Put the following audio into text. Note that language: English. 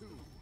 two.